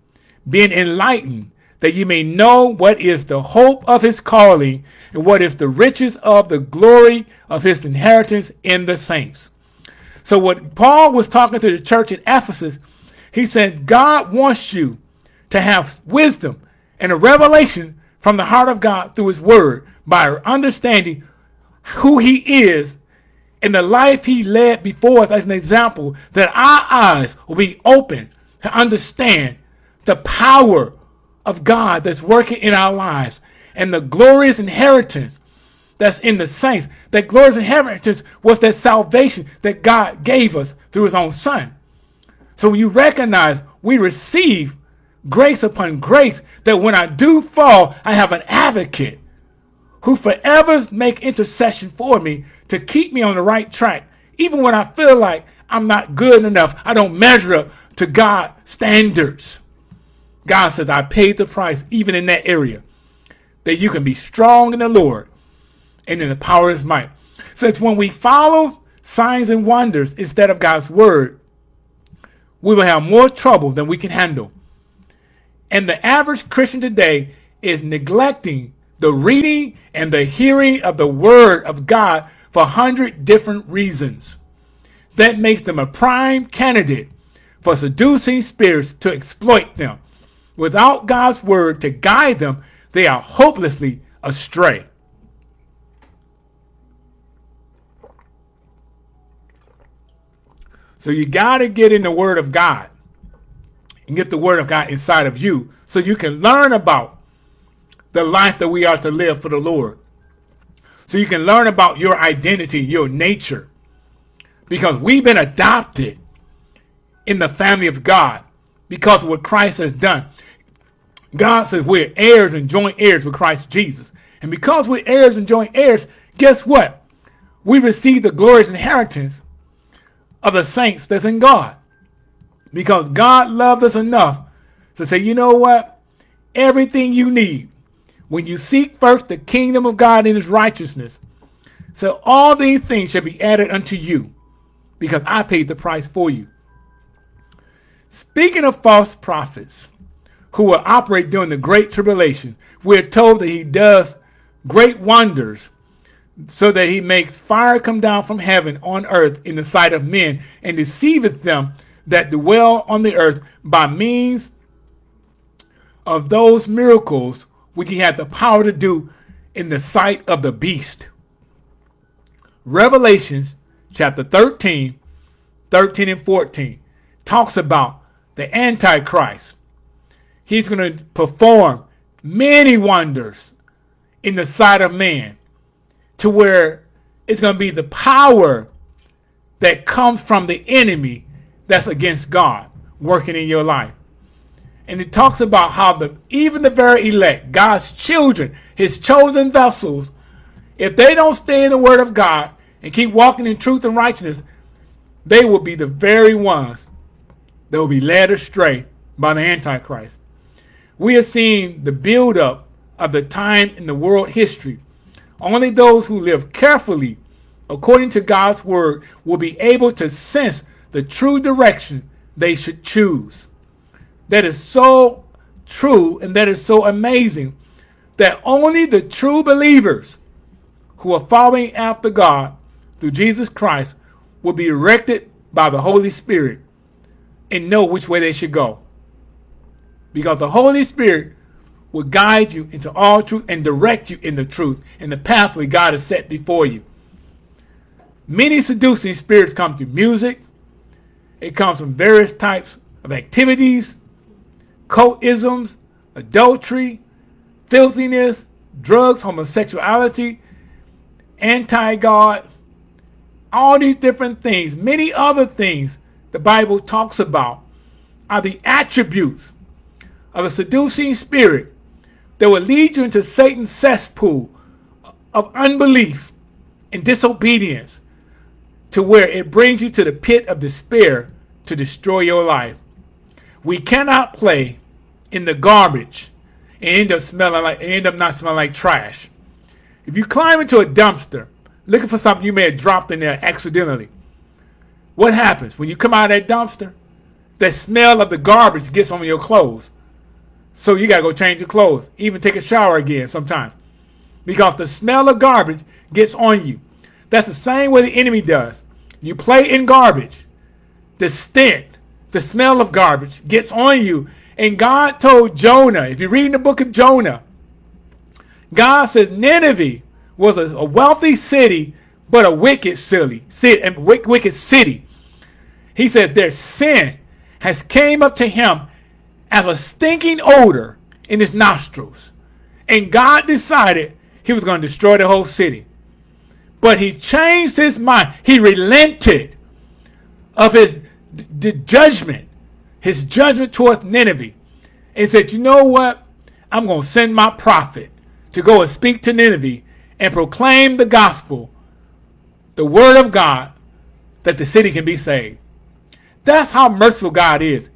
being enlightened, that you may know what is the hope of his calling and what is the riches of the glory of his inheritance in the saints. So, what Paul was talking to the church in Ephesus, he said, God wants you to have wisdom and a revelation from the heart of God through his word by understanding who he is and the life he led before us as an example, that our eyes will be open to understand the power of God that's working in our lives and the glorious inheritance that's in the saints. That glorious inheritance was that salvation that God gave us through his own son. So when you recognize we receive grace upon grace, that when I do fall, I have an advocate who forever make intercession for me to keep me on the right track, even when I feel like I'm not good enough, I don't measure up to God standards. God says, I paid the price even in that area that you can be strong in the Lord and in the power of his might. Since when we follow signs and wonders instead of God's word, we will have more trouble than we can handle. And the average Christian today is neglecting the reading and the hearing of the word of God for a hundred different reasons. That makes them a prime candidate for seducing spirits to exploit them. Without God's word to guide them, they are hopelessly astray. So you got to get in the Word of God and get the Word of God inside of you so you can learn about the life that we are to live for the Lord. So you can learn about your identity, your nature. Because we've been adopted in the family of God because of what Christ has done. God says we're heirs and joint heirs with Christ Jesus. And because we're heirs and joint heirs, guess what? We receive the glorious inheritance of the saints that's in God. Because God loved us enough to say, you know what? Everything you need, when you seek first the kingdom of God and his righteousness, so all these things shall be added unto you, because I paid the price for you. Speaking of false prophets, who will operate during the Great Tribulation. We're told that he does great wonders so that he makes fire come down from heaven on earth in the sight of men and deceiveth them that dwell on the earth by means of those miracles which he had the power to do in the sight of the beast. Revelations chapter 13, 13 and 14 talks about the Antichrist he's going to perform many wonders in the sight of man to where it's going to be the power that comes from the enemy that's against God working in your life. And it talks about how the even the very elect, God's children, his chosen vessels, if they don't stay in the word of God and keep walking in truth and righteousness, they will be the very ones that will be led astray by the Antichrist we are seeing the buildup of the time in the world history. Only those who live carefully according to God's word will be able to sense the true direction they should choose. That is so true and that is so amazing that only the true believers who are following after God through Jesus Christ will be directed by the Holy Spirit and know which way they should go because the Holy Spirit will guide you into all truth and direct you in the truth, in the pathway God has set before you. Many seducing spirits come through music. It comes from various types of activities, cultisms, adultery, filthiness, drugs, homosexuality, anti-God, all these different things, many other things the Bible talks about are the attributes of a seducing spirit that will lead you into Satan's cesspool of unbelief and disobedience to where it brings you to the pit of despair to destroy your life. We cannot play in the garbage and end up smelling like end up not smelling like trash. If you climb into a dumpster looking for something you may have dropped in there accidentally, what happens when you come out of that dumpster? The smell of the garbage gets on your clothes. So you gotta go change your clothes, even take a shower again sometimes. Because the smell of garbage gets on you. That's the same way the enemy does. You play in garbage. The stink, the smell of garbage gets on you. And God told Jonah, if you read in the book of Jonah, God said Nineveh was a, a wealthy city, but a wicked city, city, um, wicked city. He said their sin has came up to him as a stinking odor in his nostrils. And God decided he was going to destroy the whole city. But he changed his mind. He relented of his judgment, his judgment towards Nineveh, and said, You know what? I'm going to send my prophet to go and speak to Nineveh and proclaim the gospel, the word of God, that the city can be saved. That's how merciful God is.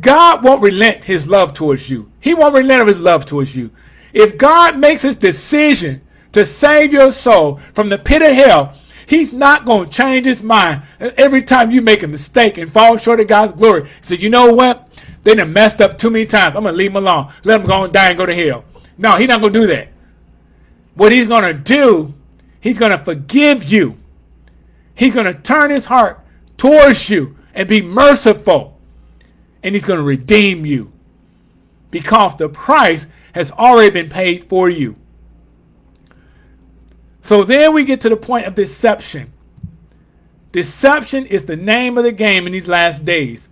God won't relent his love towards you. He won't relent of his love towards you. If God makes his decision to save your soul from the pit of hell, he's not going to change his mind every time you make a mistake and fall short of God's glory. So you know what? They done messed up too many times. I'm going to leave them alone. Let them go and die and go to hell. No, he's not going to do that. What he's going to do, he's going to forgive you. He's going to turn his heart towards you and be merciful. And he's going to redeem you because the price has already been paid for you. So then we get to the point of deception. Deception is the name of the game in these last days.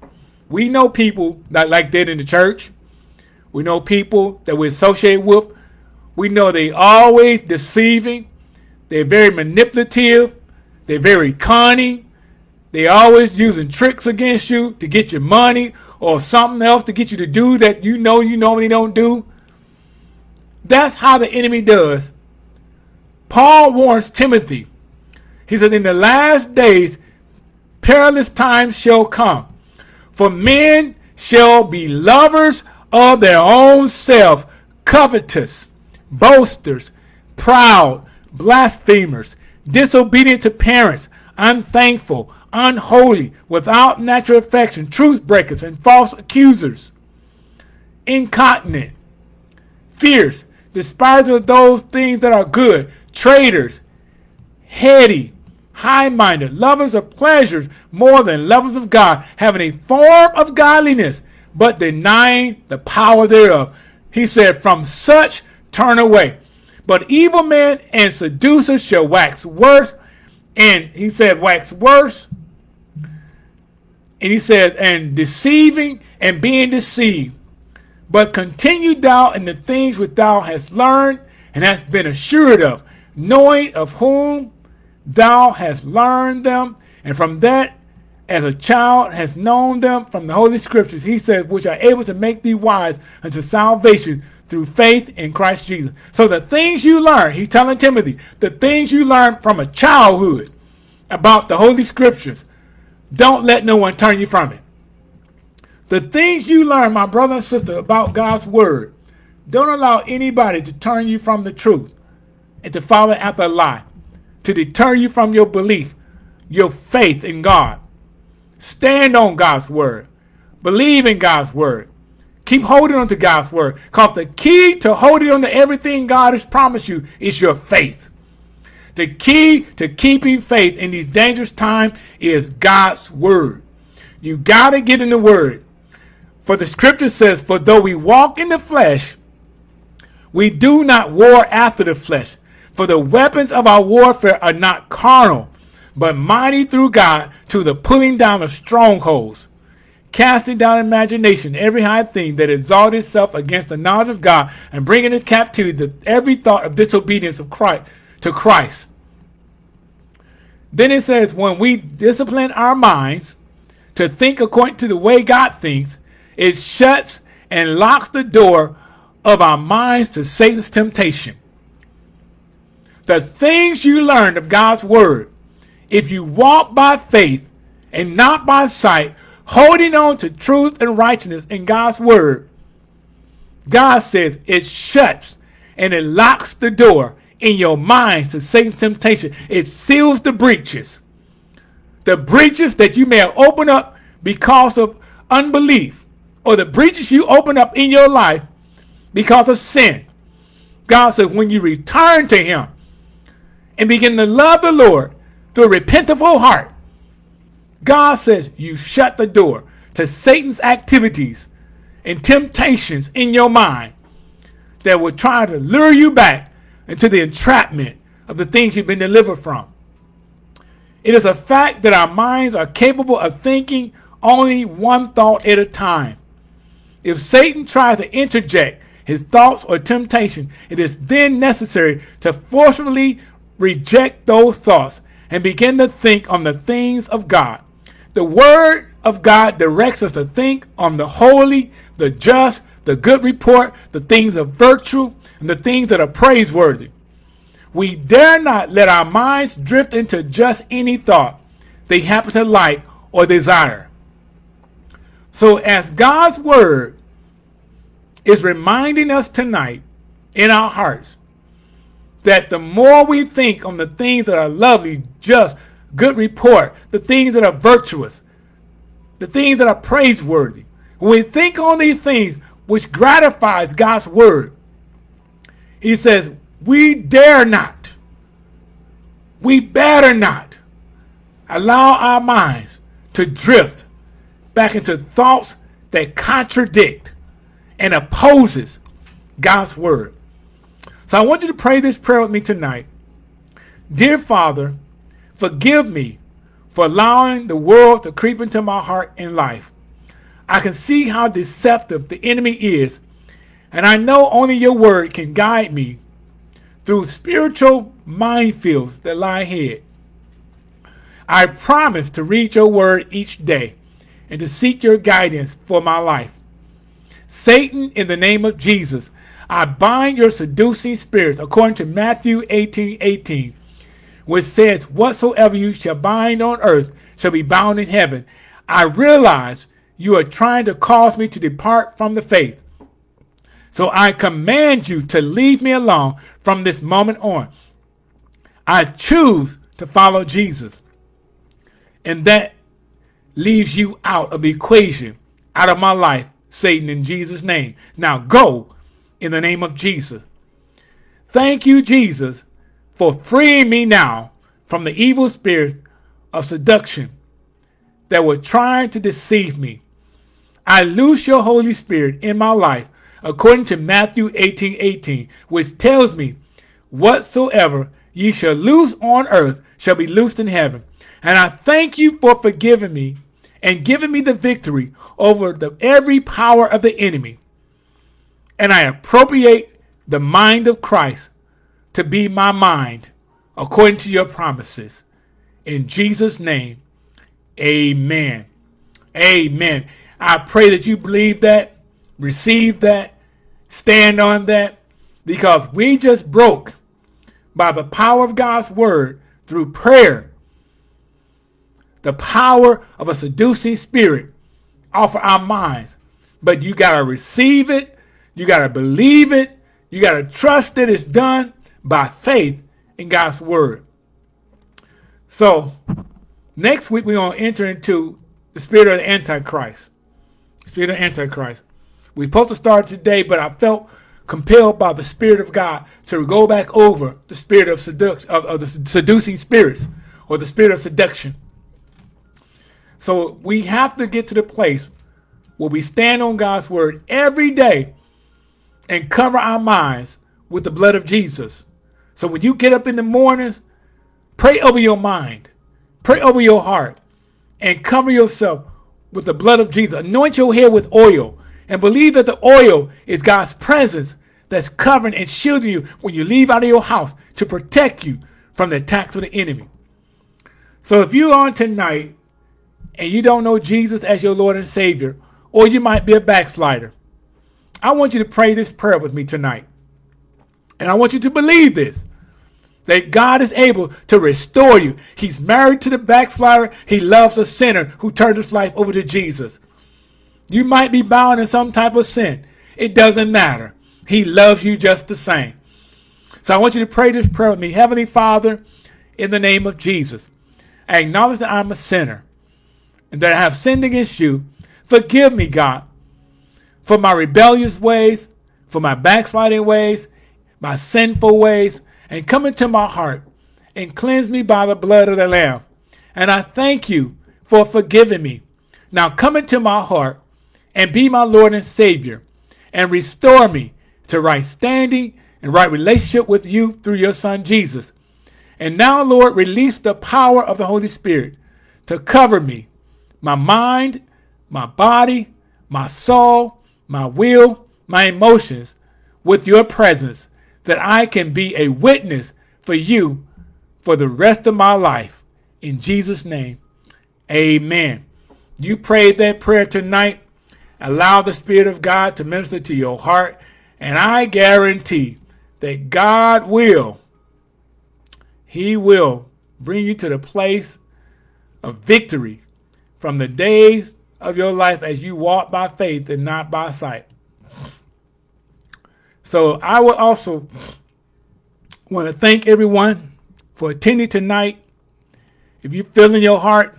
We know people that like that in the church. We know people that we associate with. We know they always deceiving. They're very manipulative. They're very cunning. They're always using tricks against you to get your money or something else to get you to do that you know you normally don't do. That's how the enemy does. Paul warns Timothy. He says, In the last days, perilous times shall come. For men shall be lovers of their own self, covetous, boasters, proud, blasphemers, disobedient to parents, unthankful, unholy, without natural affection, truth breakers, and false accusers, incontinent, fierce, despisers of those things that are good, traitors, heady, high minded, lovers of pleasures more than lovers of God, having a form of godliness, but denying the power thereof. He said, From such turn away. But evil men and seducers shall wax worse. And he said, wax worse. And he said, and deceiving and being deceived. But continue thou in the things which thou hast learned and hast been assured of, knowing of whom thou hast learned them, and from that as a child has known them from the Holy Scriptures, he says, which are able to make thee wise unto salvation through faith in Christ Jesus. So the things you learn, he's telling Timothy, the things you learn from a childhood about the Holy Scriptures, don't let no one turn you from it. The things you learn, my brother and sister, about God's Word, don't allow anybody to turn you from the truth and to follow after a lie, to deter you from your belief, your faith in God. Stand on God's Word. Believe in God's Word. Keep holding on to God's Word. Because the key to holding on to everything God has promised you is your faith. The key to keeping faith in these dangerous times is God's Word. You got to get in the Word. For the scripture says, For though we walk in the flesh, we do not war after the flesh. For the weapons of our warfare are not carnal, but mighty through God to the pulling down of strongholds, casting down imagination, every high thing that exalts itself against the knowledge of God, and bringing into captivity the, every thought of disobedience of Christ to Christ. Then it says, when we discipline our minds to think according to the way God thinks, it shuts and locks the door of our minds to Satan's temptation the things you learned of God's word, if you walk by faith and not by sight, holding on to truth and righteousness in God's word, God says it shuts and it locks the door in your mind to Satan's temptation. It seals the breaches. The breaches that you may have opened up because of unbelief, or the breaches you open up in your life because of sin. God says when you return to Him, and begin to love the Lord through a repentful heart, God says you shut the door to Satan's activities and temptations in your mind that will try to lure you back into the entrapment of the things you've been delivered from. It is a fact that our minds are capable of thinking only one thought at a time. If Satan tries to interject his thoughts or temptation, it is then necessary to forcefully reject those thoughts and begin to think on the things of God. The Word of God directs us to think on the holy, the just, the good report, the things of virtue, and the things that are praiseworthy. We dare not let our minds drift into just any thought they happen to like or desire. So, as God's word is reminding us tonight in our hearts that the more we think on the things that are lovely, just, good report, the things that are virtuous, the things that are praiseworthy, when we think on these things which gratifies God's word, he says, we dare not, we better not allow our minds to drift back into thoughts that contradict and opposes God's word. So I want you to pray this prayer with me tonight. Dear Father, forgive me for allowing the world to creep into my heart and life. I can see how deceptive the enemy is, and I know only your word can guide me through spiritual minefields that lie ahead. I promise to read your word each day and to seek your guidance for my life. Satan, in the name of Jesus, I bind your seducing spirits according to Matthew 18 18, which says, Whatsoever you shall bind on earth shall be bound in heaven. I realize you are trying to cause me to depart from the faith. So I command you to leave me alone from this moment on. I choose to follow Jesus. And that leaves you out of the equation, out of my life, Satan, in Jesus' name. Now go in the name of Jesus. Thank you, Jesus, for freeing me now from the evil spirits of seduction that were trying to deceive me. I loose your Holy Spirit in my life according to Matthew 18 18, which tells me, Whatsoever ye shall loose on earth shall be loosed in heaven. And I thank you for forgiving me and giving me the victory over the, every power of the enemy. And I appropriate the mind of Christ to be my mind according to your promises. In Jesus' name, amen. Amen. I pray that you believe that, receive that, stand on that, because we just broke by the power of God's word through prayer the power of a seducing spirit off of our minds. But you got to receive it. You got to believe it. You got to trust that it's done by faith in God's word. So, next week we're going to enter into the spirit of the Antichrist. The spirit of Antichrist. We're supposed to start today, but I felt compelled by the Spirit of God to go back over the spirit of, sedu- of, of the seducing spirits or the spirit of seduction. So we have to get to the place where we stand on God's word every day and cover our minds with the blood of Jesus. So when you get up in the mornings, pray over your mind, pray over your heart, and cover yourself with the blood of Jesus. Anoint your hair with oil and believe that the oil is God's presence that's covering and shielding you when you leave out of your house to protect you from the attacks of the enemy. So if you're on tonight and you don't know Jesus as your Lord and Savior, or you might be a backslider, I want you to pray this prayer with me tonight. And I want you to believe this that God is able to restore you. He's married to the backslider. He loves a sinner who turned his life over to Jesus. You might be bound in some type of sin. It doesn't matter. He loves you just the same. So I want you to pray this prayer with me. Heavenly Father, in the name of Jesus, I acknowledge that I'm a sinner and that I have sinned against you. Forgive me, God, for my rebellious ways, for my backsliding ways, my sinful ways, and come into my heart and cleanse me by the blood of the Lamb. And I thank you for forgiving me. Now come into my heart and be my Lord and Savior and restore me to right standing and right relationship with you through your Son Jesus. And now, Lord, release the power of the Holy Spirit to cover me my mind, my body, my soul, my will, my emotions with your presence that I can be a witness for you for the rest of my life. In Jesus' name, amen. You prayed that prayer tonight. Allow the Spirit of God to minister to your heart, and I guarantee that God will, He will bring you to the place of victory from the days of your life as you walk by faith and not by sight. So I would also want to thank everyone for attending tonight. If you feel in your heart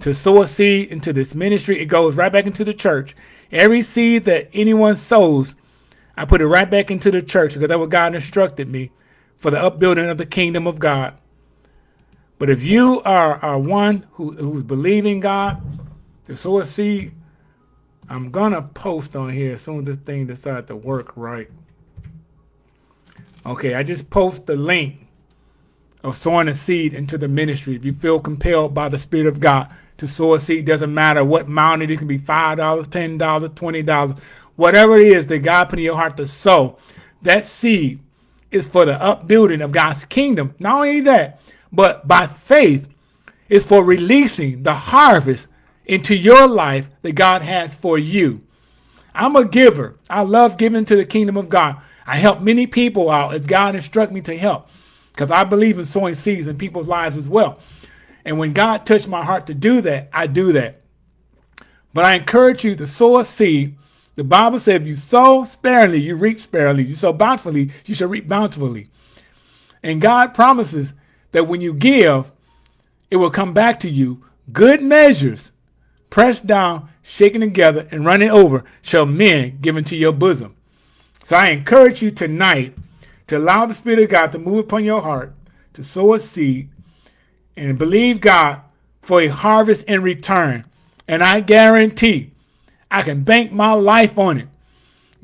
to sow a seed into this ministry, it goes right back into the church. Every seed that anyone sows, I put it right back into the church because that's what God instructed me for the upbuilding of the kingdom of God. But if you are, are one who, who's believing God sow a seed, I'm gonna post on here as soon as this thing decides to work right. Okay, I just post the link of sowing a seed into the ministry. If you feel compelled by the Spirit of God to sow a seed, doesn't matter what amount it can be five dollars, ten dollars, twenty dollars, whatever it is that God put in your heart to sow. That seed is for the upbuilding of God's kingdom. Not only that, but by faith is for releasing the harvest into your life that God has for you. I'm a giver. I love giving to the kingdom of God. I help many people out as God instructed me to help because I believe in sowing seeds in people's lives as well. And when God touched my heart to do that, I do that. But I encourage you to sow a seed. The Bible says if you sow sparingly, you reap sparingly. You sow bountifully, you shall reap bountifully. And God promises that when you give, it will come back to you good measures, pressed down, shaken together, and running over, shall men give into your bosom. So I encourage you tonight to allow the Spirit of God to move upon your heart, to sow a seed, and believe God for a harvest in return. And I guarantee I can bank my life on it.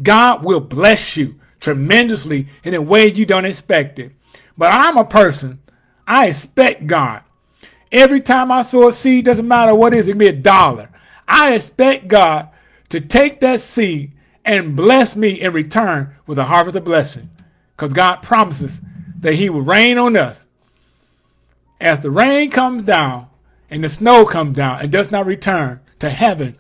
God will bless you tremendously in a way you don't expect it. But I'm a person, I expect God. Every time I sow a seed, doesn't matter what it is, it be a dollar. I expect God to take that seed and bless me in return with a harvest of blessing. Because God promises that he will rain on us. As the rain comes down and the snow comes down and does not return to heaven,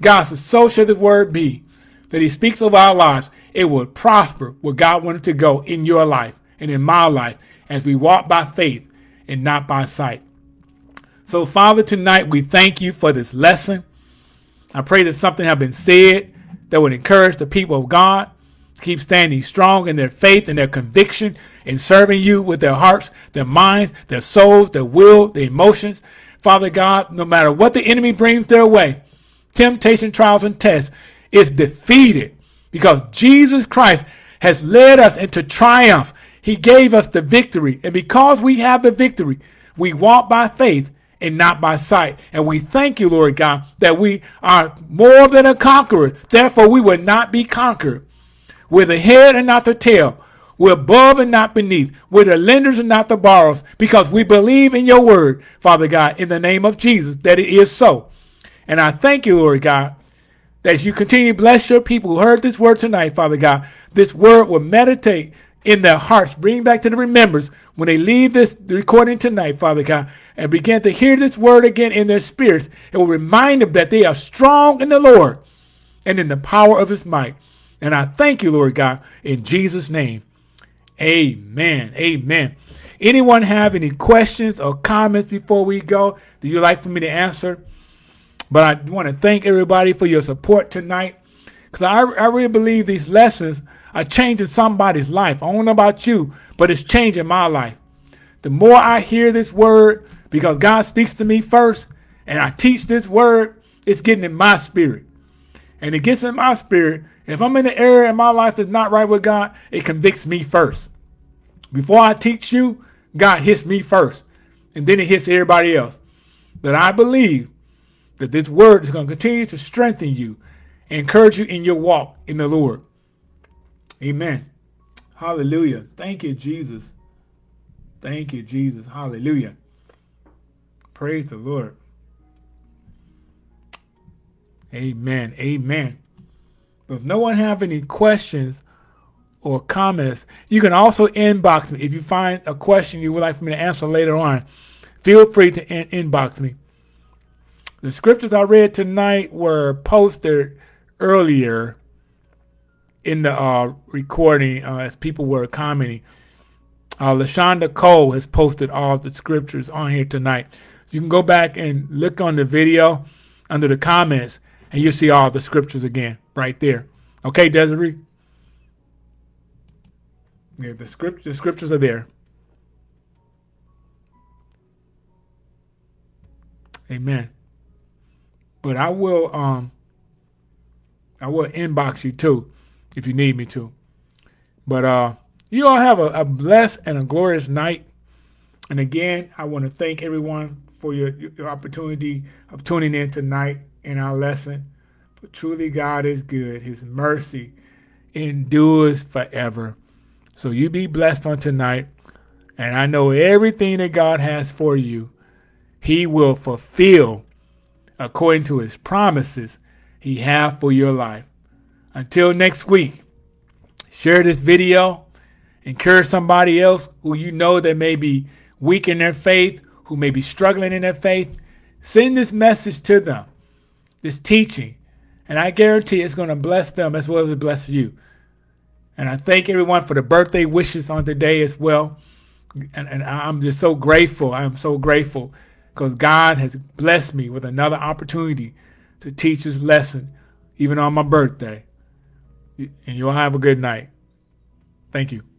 God says, so shall the word be that he speaks of our lives. It will prosper where God wanted to go in your life and in my life as we walk by faith and not by sight. So, Father, tonight we thank you for this lesson. I pray that something have been said that would encourage the people of God to keep standing strong in their faith and their conviction in serving you with their hearts, their minds, their souls, their will, their emotions. Father God, no matter what the enemy brings their way, temptation, trials, and tests is defeated because Jesus Christ has led us into triumph. He gave us the victory. And because we have the victory, we walk by faith and not by sight. And we thank you, Lord God, that we are more than a conqueror. Therefore, we will not be conquered. We're the head and not the tail. We're above and not beneath. We're the lenders and not the borrowers because we believe in your word, Father God, in the name of Jesus, that it is so. And I thank you, Lord God, that you continue to bless your people who heard this word tonight, Father God. This word will meditate in their hearts, bring back to the remembrance when they leave this recording tonight, Father God, and begin to hear this word again in their spirits. It will remind them that they are strong in the Lord and in the power of his might. And I thank you, Lord God, in Jesus' name. Amen. Amen. Anyone have any questions or comments before we go that you'd like for me to answer? But I want to thank everybody for your support tonight because I, I really believe these lessons are changing somebody's life. I don't know about you, but it's changing my life. The more I hear this word, because God speaks to me first, and I teach this word, it's getting in my spirit. And it gets in my spirit. If I'm in an area in my life that's not right with God, it convicts me first. Before I teach you, God hits me first. And then it hits everybody else. But I believe that this word is going to continue to strengthen you, encourage you in your walk in the Lord. Amen. Hallelujah. Thank you, Jesus. Thank you, Jesus. Hallelujah. Praise the Lord. Amen. Amen. If no one have any questions or comments, you can also inbox me. If you find a question you would like for me to answer later on, feel free to in inbox me. The scriptures I read tonight were posted earlier in the uh, recording uh, as people were commenting. Uh, LaShonda Cole has posted all the scriptures on here tonight. You can go back and look on the video under the comments, and you'll see all the scriptures again right there. Okay, Desiree? Yeah, the script the scriptures are there. Amen. But I will um I will inbox you too if you need me to. But uh you all have a, a blessed and a glorious night. And again, I want to thank everyone for your, your opportunity of tuning in tonight in our lesson. But truly, God is good. His mercy endures forever. So you be blessed on tonight. And I know everything that God has for you, He will fulfill according to His promises He has for your life. Until next week, share this video, encourage somebody else who you know that may be weak in their faith, who may be struggling in their faith. Send this message to them, this teaching, and I guarantee it's going to bless them as well as it bless you. And I thank everyone for the birthday wishes on today as well. And, and I'm just so grateful. I'm so grateful because God has blessed me with another opportunity to teach His lesson, even on my birthday. And you'll have a good night. Thank you.